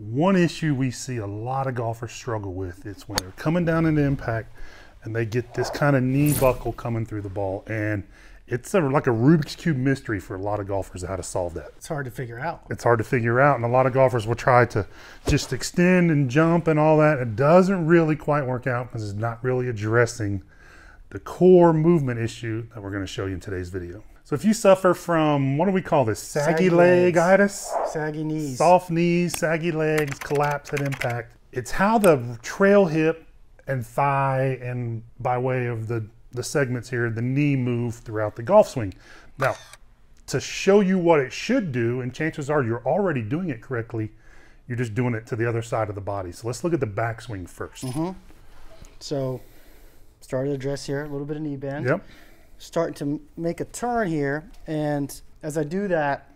one issue we see a lot of golfers struggle with is when they're coming down into impact and they get this kind of knee buckle coming through the ball. And it's a, like a Rubik's Cube mystery for a lot of golfers how to solve that. It's hard to figure out. It's hard to figure out. And a lot of golfers will try to just extend and jump and all that. It doesn't really quite work out because it's not really addressing the core movement issue that we're going to show you in today's video. So if you suffer from, what do we call this? Saggy, Saggy legitis? Saggy knees. soft knees, saggy legs, collapse at impact. It's how the trail hip and thigh, and by way of the, the segments here, the knee move throughout the golf swing. Now, to show you what it should do, and chances are you're already doing it correctly, you're just doing it to the other side of the body. So let's look at the backswing 1st mm-hmm. So, start to address here, a little bit of knee bend. Yep. Starting to make a turn here, and as I do that,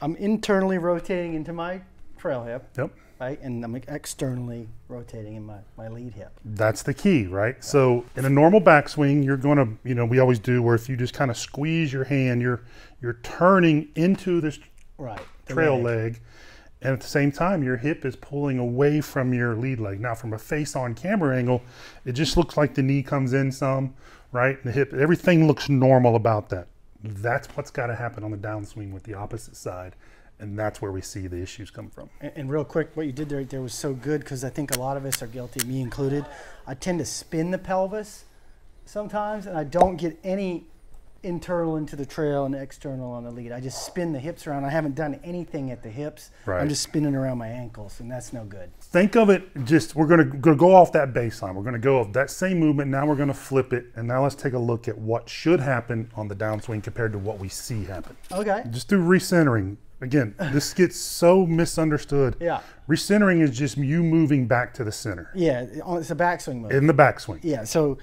I'm internally rotating into my trail hip, Yep. right? And I'm externally rotating in my, my lead hip. That's the key, right? So in a normal backswing, you're going to, you know, we always do where if you just kind of squeeze your hand, you're you're turning into this Right. trail leg. leg. And at the same time, your hip is pulling away from your lead leg. Now, from a face on camera angle, it just looks like the knee comes in some, right? The hip, everything looks normal about that. That's what's got to happen on the downswing with the opposite side. And that's where we see the issues come from. And, and real quick, what you did right there was so good because I think a lot of us are guilty, me included. I tend to spin the pelvis sometimes, and I don't get any internal into the trail and external on the lead. I just spin the hips around. I haven't done anything at the hips. Right. I'm just spinning around my ankles, and that's no good. think of it just we're going to go go off that baseline we're going to go off that same movement now we're going to flip it and now let's take a look at what should happen on the downswing compared to what we see happen Okay. just through recentering again this gets so misunderstood Yeah. recentering is just you moving back to the center Yeah, it's a backswing move. in the backswing yeah, so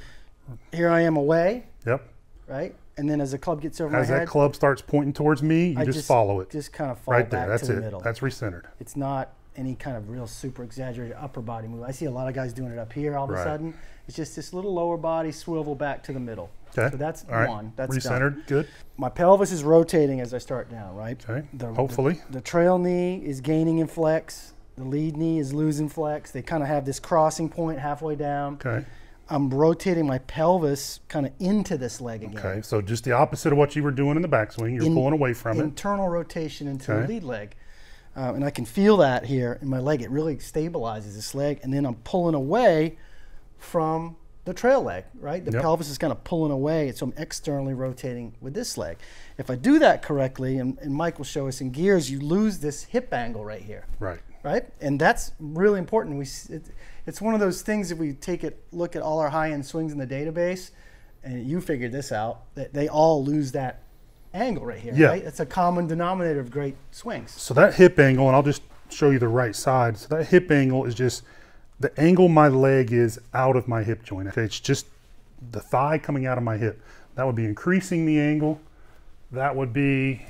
here I am away, yep right? And then as the club gets over as my that club starts pointing towards me you I just, follow it Just kind of fall right there back that's to the middle. that's recentered It's not any kind of real super exaggerated upper body move. I see a lot of guys doing it up here all of Right. a sudden. It's just this little lower body swivel back to the middle. okay So that's all right one. That's done. recentered good My pelvis is rotating as I start down, right? okay The- hopefully The, the trail knee is gaining in flex. The lead knee is losing flex. They kind of have this crossing point halfway down. okay I'm rotating my pelvis kind of into this leg again. okay so just the opposite of what you were doing in the backswing you're In- pulling away from it internal rotation into Okay. the lead leg. Um, and I can feel that here in my leg. It really stabilizes this leg. And then I'm pulling away from the trail leg, right? The Yep. pelvis is kind of pulling away. So I'm externally rotating with this leg. If I do that correctly, and, and Mike will show us in gears, you lose this hip angle right here right right? And that's really important. We it, it's one of those things that we take it look at all our high end swings in the database, and you figured this out that they all lose that angle right here. Yeah. right? It's a common denominator of great swings. So that hip angle, and I'll just show you the right side. So that hip angle is just the angle my leg is out of my hip joint. Okay, it's just the thigh coming out of my hip. That would be increasing the angle. That would be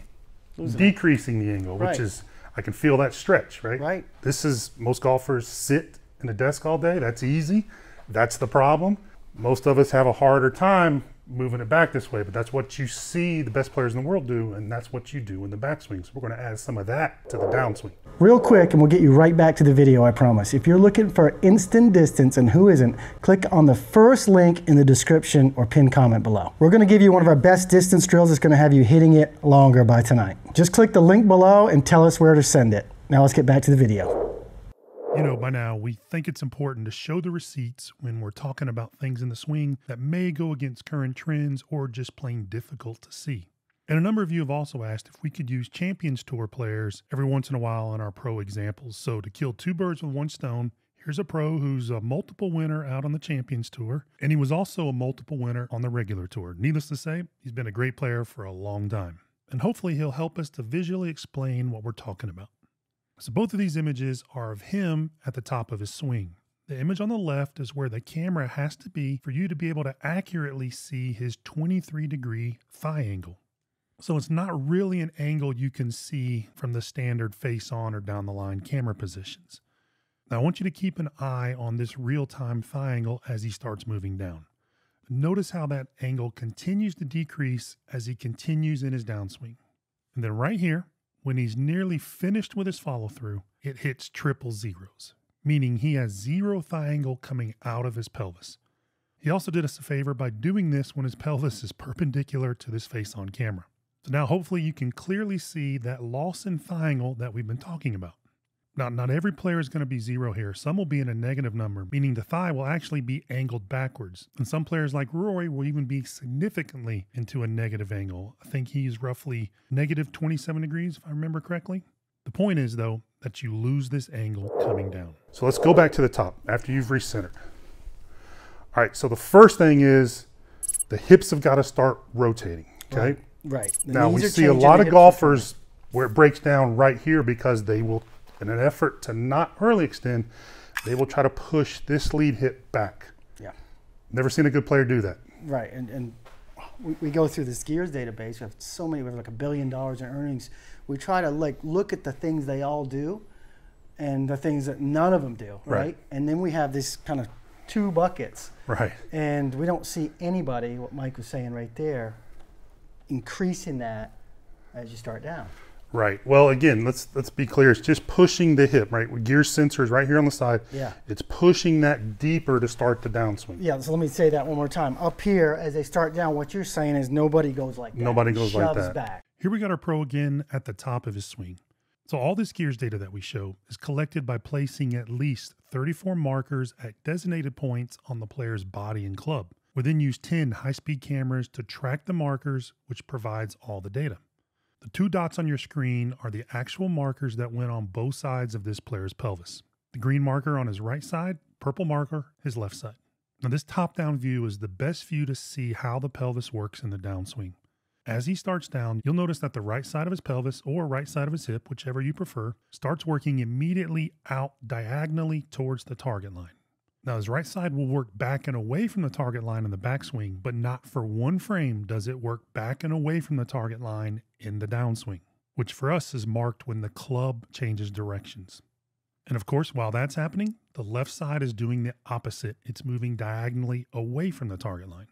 decreasing the angle, Right. which is I can feel that stretch, right? Right. This is most golfers sit in a desk all day. That's easy. That's the problem. Most of us have a harder time moving it back this way, but that's what you see the best players in the world do, and that's what you do in the backswing. So we're going to add some of that to the downswing. Real quick, and we'll get you right back to the video, I promise. If you're looking for instant distance, and who isn't, click on the first link in the description or pinned comment below. We're gonna give you one of our best distance drills that's gonna have you hitting it longer by tonight. Just click the link below and tell us where to send it. Now let's get back to the video. You know, by now, we think it's important to show the receipts when we're talking about things in the swing that may go against current trends or just plain difficult to see. And a number of you have also asked if we could use Champions Tour players every once in a while in our pro examples. So, to kill two birds with one stone, here's a pro who's a multiple winner out on the Champions Tour, and he was also a multiple winner on the regular tour. Needless to say, he's been a great player for a long time. And hopefully, he'll help us to visually explain what we're talking about. So both of these images are of him at the top of his swing. The image on the left is where the camera has to be for you to be able to accurately see his 23 degree thigh angle. So it's not really an angle you can see from the standard face on or down the line camera positions. Now I want you to keep an eye on this real time thigh angle as he starts moving down. Notice how that angle continues to decrease as he continues in his downswing. And then right here, when he's nearly finished with his follow through, it hits triple zeros, meaning he has zero thigh angle coming out of his pelvis. He also did us a favor by doing this when his pelvis is perpendicular to this face on camera. So now hopefully you can clearly see that loss in thigh angle that we've been talking about. Now, not every player is going to be zero here. Some will be in a negative number, meaning the thigh will actually be angled backwards. And some players like Rory will even be significantly into a negative angle. I think he's roughly negative 27 degrees, if I remember correctly. The point is, though, that you lose this angle coming down. So let's go back to the top after you've recentered. All right, so the first thing is the hips have got to start rotating, okay? Right. right. Now we see a lot of golfers where it breaks down right here because they will, in an effort to not early extend, they will try to push this lead hip back. Yeah. Never seen a good player do that. Right. And, and we, we go through this gears database. We have so many, we have like a billion dollars in earnings. We try to like look at the things they all do and the things that none of them do. Right. Right. And then we have this kind of two buckets. Right. And we don't see anybody, what Mike was saying right there, increasing that as you start down. Right. Well, again, let's let's be clear. It's just pushing the hip, right? With gear sensors right here on the side. Yeah. It's pushing that deeper to start the downswing. Yeah, so let me say that one more time. Up here, as they start down, what you're saying is nobody goes like that. Nobody goes like Shoves that. back. Here we got our pro again at the top of his swing. So all this gears data that we show is collected by placing at least 34 markers at designated points on the player's body and club. We then use 10 high-speed cameras to track the markers, which provides all the data. The two dots on your screen are the actual markers that went on both sides of this player's pelvis. The green marker on his right side, purple marker his left side. Now this top-down view is the best view to see how the pelvis works in the downswing. As he starts down, you'll notice that the right side of his pelvis or right side of his hip, whichever you prefer, starts working immediately out diagonally towards the target line. Now, his right side will work back and away from the target line in the backswing, but not for one frame does it work back and away from the target line in the downswing, which for us is marked when the club changes directions. And of course, while that's happening, the left side is doing the opposite. It's moving diagonally away from the target line.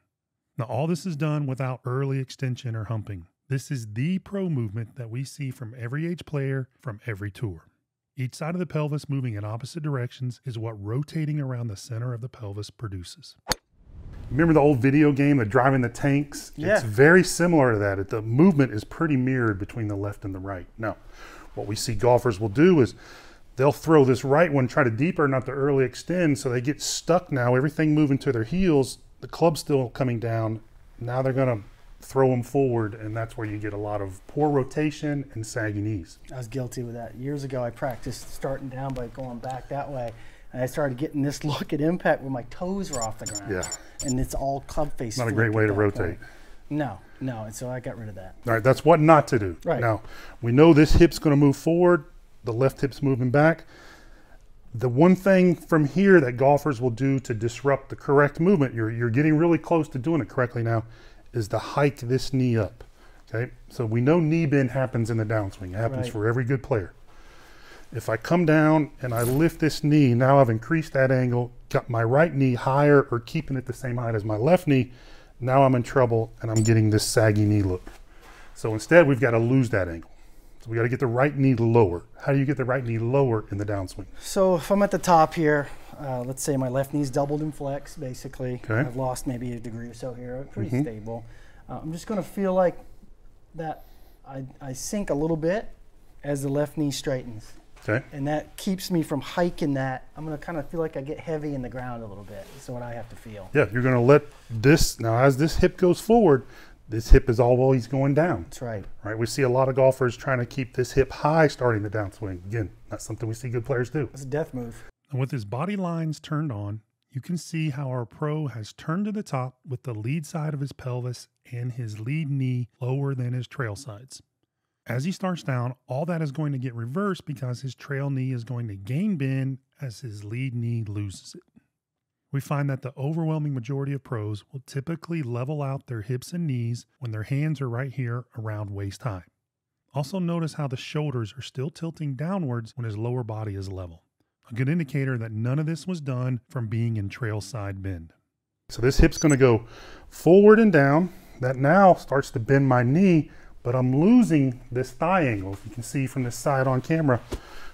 Now, all this is done without early extension or humping. This is the pro movement that we see from every age player from every tour. Each side of the pelvis moving in opposite directions is what rotating around the center of the pelvis produces. Remember the old video game, the driving the tanks? Yeah. It's very similar to that. It- The movement is pretty mirrored between the left and the right. Now, what we see golfers will do is they'll throw this right one, try to deeper, not to early extend, so they get stuck now, everything moving to their heels, the club's still coming down. Now they're going to throw them forward, and that's where you get a lot of poor rotation and saggy knees. I was guilty with that. Years ago, I practiced starting down by going back that way. And I started getting this look at impact when my toes were off the ground. Yeah. And it's all club face. Not a great way to rotate. point. No, no. And so I got rid of that. All right, that's what not to do. Right. Now, we know this hip's going to move forward, the left hip's moving back. The one thing from here that golfers will do to disrupt the correct movement, you're, you're getting really close to doing it correctly now, is to hike this knee up. Okay, so we know knee bend happens in the downswing. It happens Right. for every good player. If I come down and I lift this knee, now I've increased that angle, got my right knee higher or keeping it the same height as my left knee. Now I'm in trouble and I'm getting this saggy knee look. So instead, we've got to lose that angle. So we got to get the right knee lower. How do you get the right knee lower in the downswing? So if I'm at the top here, uh, let's say my left knee's doubled in flex, basically. Okay. I've lost maybe a degree or so here. Pretty stable. Uh, I'm just going to feel like that I, I sink a little bit as the left knee straightens. Okay. And that keeps me from hiking that. I'm going to kind of feel like I get heavy in the ground a little bit. That's what I have to feel. Yeah, you're going to let this, now as this hip goes forward, this hip is always going down. That's right. Right? We see a lot of golfers trying to keep this hip high starting the downswing. Again, not something we see good players do. It's a death move. And with his body lines turned on, you can see how our pro has turned to the top with the lead side of his pelvis and his lead knee lower than his trail sides. As he starts down, all that is going to get reversed because his trail knee is going to gain bend as his lead knee loses it. We find that the overwhelming majority of pros will typically level out their hips and knees when their hands are right here around waist high. Also, notice how the shoulders are still tilting downwards when his lower body is level. A good indicator that none of this was done from being in trail side bend. So this hip's going to go forward and down. That now starts to bend my knee, but I'm losing this thigh angle. If you can see from this side on camera,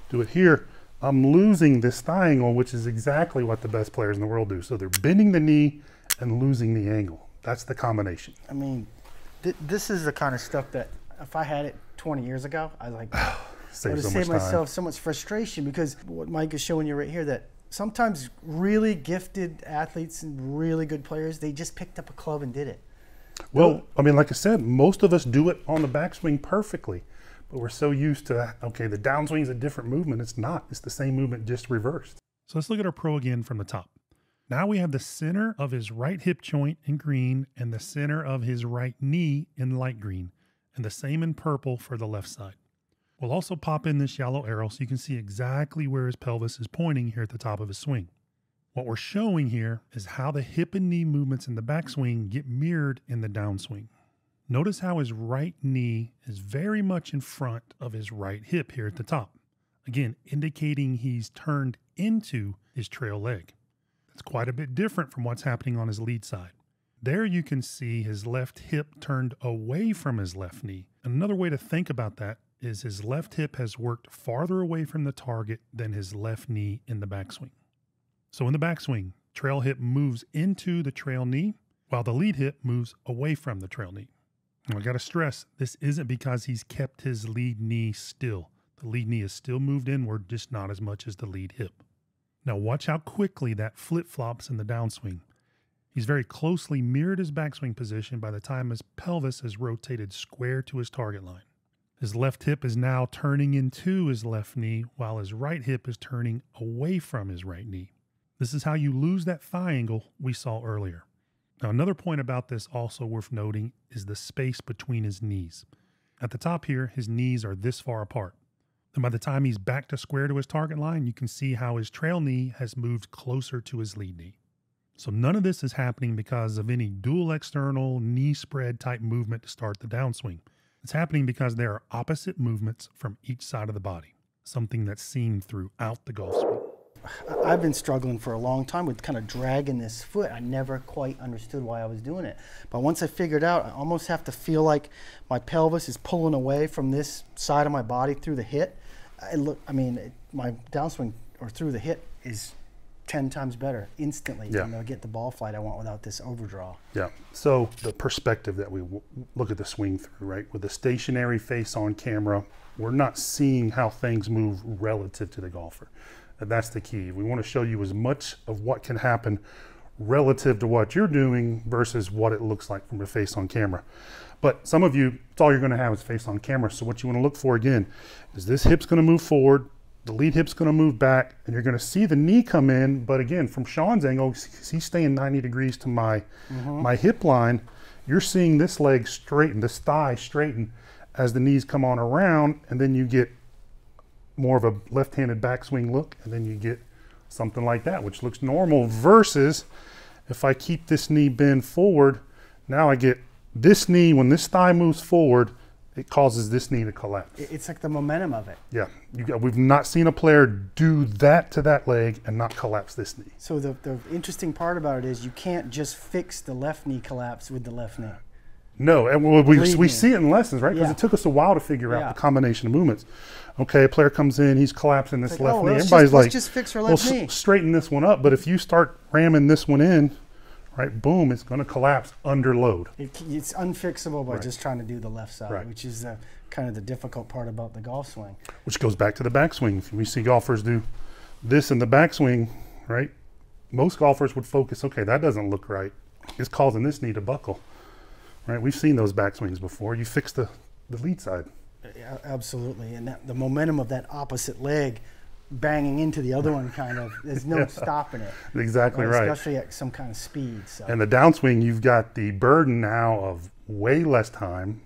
do it here, I'm losing this thigh angle, which is exactly what the best players in the world do. So they're bending the knee and losing the angle. That's the combination. I mean, th- this is the kind of stuff that if I had it 20 years ago, I was like I would Saves have so saved myself so much frustration because what Mike is showing you right here that sometimes really gifted athletes and really good players they just picked up a club and did it. Well, I mean, like I said, most of us do it on the backswing perfectly, but we're so used to okay, the downswing is a different movement. It's not. It's the same movement, just reversed. So let's look at our pro again from the top. Now we have the center of his right hip joint in green and the center of his right knee in light green, and the same in purple for the left side. We'll also pop in this yellow arrow so you can see exactly where his pelvis is pointing here at the top of his swing. What we're showing here is how the hip and knee movements in the backswing get mirrored in the downswing. Notice how his right knee is very much in front of his right hip here at the top. Again, indicating he's turned into his trail leg. That's quite a bit different from what's happening on his lead side. There you can see his left hip turned away from his left knee. Another way to think about that is his left hip has worked farther away from the target than his left knee in the backswing. So in the backswing, trail hip moves into the trail knee, while the lead hip moves away from the trail knee. Now I got to stress this isn't because he's kept his lead knee still. The lead knee is still moved inward, just not as much as the lead hip. Now watch how quickly that flip flops in the downswing. He's very closely mirrored his backswing position by the time his pelvis has rotated square to his target line. His left hip is now turning into his left knee, while his right hip is turning away from his right knee. This is how you lose that thigh angle we saw earlier. Now, another point about this also worth noting is the space between his knees. At the top here, his knees are this far apart. And by the time he's back to square to his target line, you can see how his trail knee has moved closer to his lead knee. So none of this is happening because of any dual external knee spread type movement to start the downswing. It's happening because there are opposite movements from each side of the body, something that's seen throughout the golf swing. I've been struggling for a long time with kind of dragging this foot. I never quite understood why I was doing it. But once I figured out, I almost have to feel like my pelvis is pulling away from this side of my body through the hit. I look, I mean, it, my downswing or through the hit is 10 times better instantly. Yeah. And I get the ball flight I want without this overdraw. Yeah. So the perspective that we w- look at the swing through, right? With the stationary face on camera, we're not seeing how things move relative to the golfer. And that's the key. We want to show you as much of what can happen relative to what you're doing versus what it looks like from a face on camera. But some of you, it's all you're going to have is face on camera. So what you want to look for again is this hip's going to move forward, the lead hip's going to move back, and you're going to see the knee come in. But again, from Shaun's angle, he's staying 90 degrees to my mm-hmm. my hip line. You're seeing this leg straighten, this thigh straighten as the knees come on around, and then you get more of a left-handed backswing look, and then you get something like that, which looks normal. Versus if I keep this knee bend forward, now I get this knee when this thigh moves forward, it causes this knee to collapse. It's like the momentum of it. Yeah, you got, we've not seen a player do that to that leg and not collapse this knee. So the, the interesting part about it is you can't just fix the left knee collapse with the left knee. No, and we, we, we see it in lessons, right? Because Yeah. it took us a while to figure Yeah. out the combination of movements. Okay, a player comes in, he's collapsing this Like, left oh, knee. just- Everybody's let's like, just fix her well, left s- knee. straighten this one up. But if you start ramming this one in, right, boom, it's going to collapse under load. It, it's unfixable by Right. just trying to do the left side, Right. which is the, kind of the difficult part about the golf swing. which goes back to the backswing. We see golfers do this in the backswing, right? Most golfers would focus, okay, that doesn't look right. It's causing this knee to buckle, right? We've seen those backswings before. You fix the, the lead side. Yeah, absolutely, and that, the momentum of that opposite leg banging into the other one, kind of, there's no Yeah. stopping it. Exactly right. Especially at some kind of speed. So. And the downswing, you've got the burden now of way less time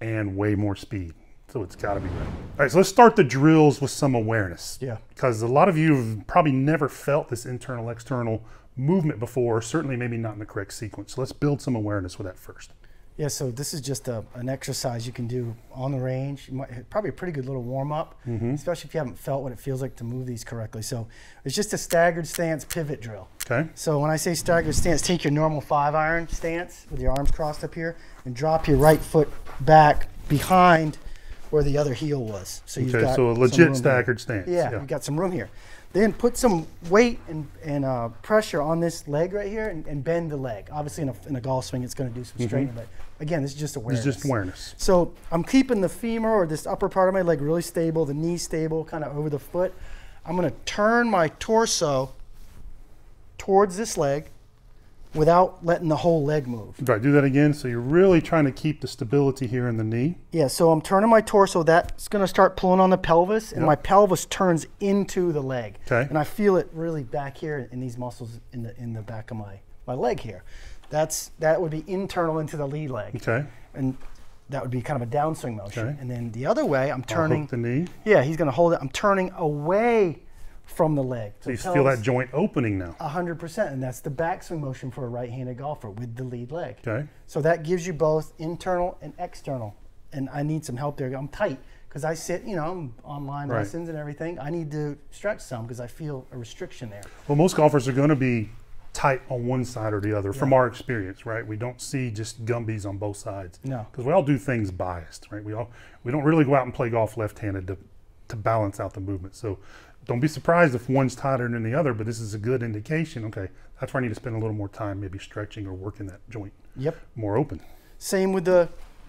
and way more speed. So it's got to be right. All right, so let's start the drills with some awareness. Yeah. Because a lot of you have probably never felt this internal external movement before, certainly maybe not in the correct sequence. So let's build some awareness with that first. Yeah, so this is just a, an exercise you can do on the range. You might, probably a pretty good little warm up, especially if you haven't felt what it feels like to move these correctly. So it's just a staggered stance pivot drill. Okay. So when I say staggered stance, take your normal five iron stance with your arms crossed up here and drop your right foot back behind where the other heel was. So you've Okay, got so a legit room here. staggered stance. Yeah, yeah. you got some room here. Then put some weight and, and uh, pressure on this leg right here and, and bend the leg. Obviously, in a, in a golf swing, it's going to do some straightening, but again, this is just awareness. It's just awareness. So I'm keeping the femur or this upper part of my leg really stable, the knee stable, kind of over the foot. I'm going to turn my torso towards this leg without letting the whole leg move. Right, do that again. So you're really trying to keep the stability here in the knee. Yeah, so I'm turning my torso. That's going to start pulling on the pelvis, and Yep. my pelvis turns into the leg. Okay. And I feel it really back here in these muscles in the in the back of my my leg here. That's that would be internal into the lead leg, Okay. and that would be kind of a downswing motion. Okay. And then the other way, I'm turning. the knee. Yeah, he's going to hold it. I'm turning away from the leg. So you feel that joint opening now. hundred percent, and that's the backswing motion for a right-handed golfer with the lead leg. Okay. So that gives you both internal and external. And I need some help there. I'm tight because I sit, you know, I'm online Right. lessons and everything. I need to stretch some because I feel a restriction there. Well, most golfers are going to be tight on one side or the other from our experience, right? We don't see just gumbies on both sides. No. Because we all do things biased, right? We all we don't really go out and play golf left-handed to to balance out the movement. So don't be surprised if one's tighter than the other, but this is a good indication. Okay, that's where I need to spend a little more time, maybe stretching or working that joint Yep. more open. Same with the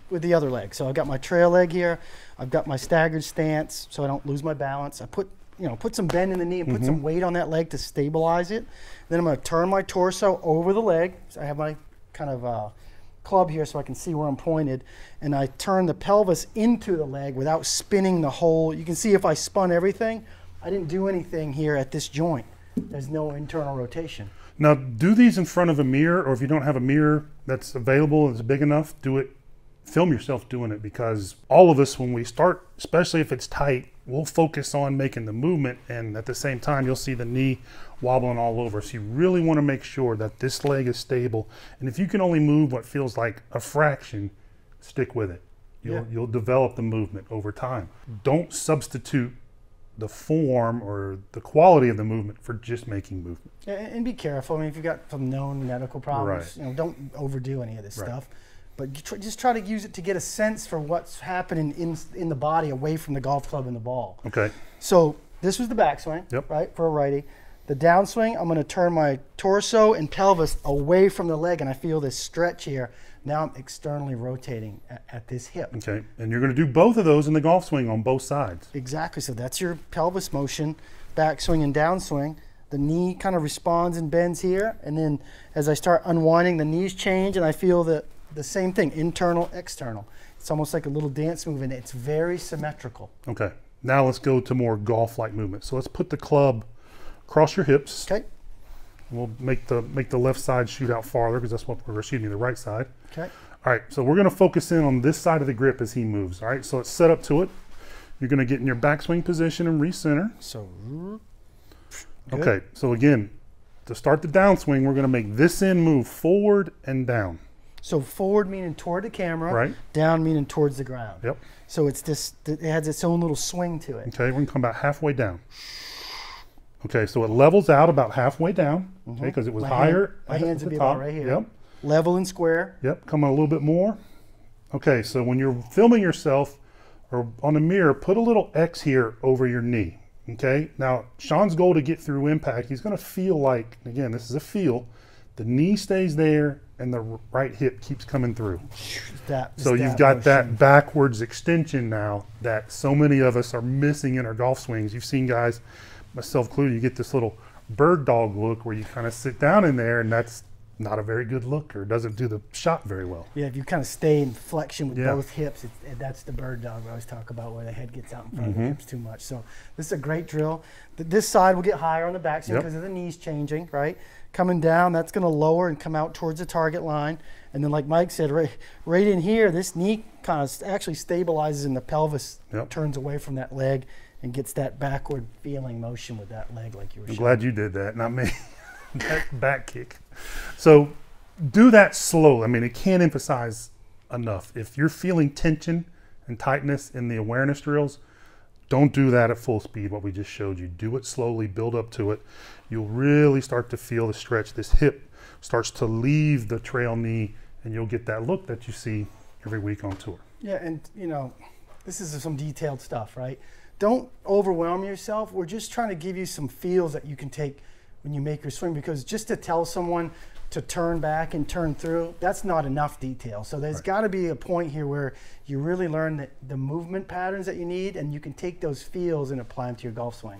with the other leg. So I've got my trail leg here. I've got my staggered stance so I don't lose my balance. I put you know put some bend in the knee and put some weight on that leg to stabilize it. Then I'm going to turn my torso over the leg. So I have my kind of uh, club here so I can see where I'm pointed, and I turn the pelvis into the leg without spinning the whole. You can see if I spun everything, I didn't do anything here at this joint. There's no internal rotation. Now, do these in front of a mirror, or if you don't have a mirror that's available that's big enough, do it. Film yourself doing it because all of us, when we start, especially if it's tight, we'll focus on making the movement, and at the same time, you'll see the knee wobbling all over. So you really want to make sure that this leg is stable. And if you can only move what feels like a fraction, stick with it. You'll, Yeah. you'll develop the movement over time. Don't substitute the form or the quality of the movement for just making movement. And be careful. I mean, if you've got some known medical problems, Right. you know, don't overdo any of this Right. stuff. But just try to use it to get a sense for what's happening in in the body away from the golf club and the ball. Okay. So this was the backswing, Yep. right, for a righty. The downswing, I'm going to turn my torso and pelvis away from the leg, and I feel this stretch here. Now I'm externally rotating at, at this hip. Okay, and you're going to do both of those in the golf swing on both sides. Exactly. So that's your pelvis motion, backswing and downswing. The knee kind of responds and bends here, and then as I start unwinding, the knees change, and I feel the the same thing, internal, external. It's almost like a little dance move, and it's very symmetrical. Okay, now let's go to more golf-like movement. So let's put the club across your hips. Okay. We'll make the make the left side shoot out farther because that's what we're excuse me the right side. Okay. All right, so we're going to focus in on this side of the grip as he moves. All right, so it's set up to it. You're going to get in your backswing position and recenter. So. Good. Okay, so again, to start the downswing, we're going to make this end move forward and down. So forward meaning toward the camera, Right. down meaning towards the ground. Yep. So it's this. It has its own little swing to it. Okay, we're gonna come about halfway down. Okay, so it levels out about halfway down. Okay, because it was Mm-hmm. My hand- higher. my hands would be top. about right here. Yep. Level and square. Yep. Come a little bit more. Okay, so when you're filming yourself or on the mirror, put a little X here over your knee. Okay. Now, Shaun's goal to get through impact, he's going to feel like, again, this is a feel, the knee stays there and the right hip keeps coming through. That. So you've got motion. that backwards extension now that so many of us are missing in our golf swings. You've seen guys, myself included, you get this little bird dog look where you kind of sit down in there and that's not a very good look or doesn't do the shot very well. Yeah, if you kind of stay in flexion with Yeah. both hips, it, that's the bird dog we always talk about, where the head gets out in front Mm-hmm. of the hips too much. So this is a great drill. This side will get higher on the Yep. because of the knees changing, right? Coming down, that's going to lower and come out towards the target line. And then, like Mike said, right, right in here, this knee kind of actually stabilizes and the pelvis Yep. turns away from that leg and gets that backward feeling motion with that leg, like you were I'm showing. glad you did that, not me. back, back kick. So do that slow. I mean, it can't emphasize enough. If you're feeling tension and tightness in the awareness drills, don't do that at full speed, what we just showed you. Do it slowly, build up to it. You'll really start to feel the stretch. This hip starts to leave the trail knee, and you'll get that look that you see every week on tour. Yeah, and you know, This is some detailed stuff, right? Don't overwhelm yourself. We're just trying to give you some feels that you can take when you make your swing because just to tell someone to turn back and turn through, that's not enough detail. So there's Right. got to be a point here where you really learn the, the movement patterns that you need and you can take those feels and apply them to your golf swing.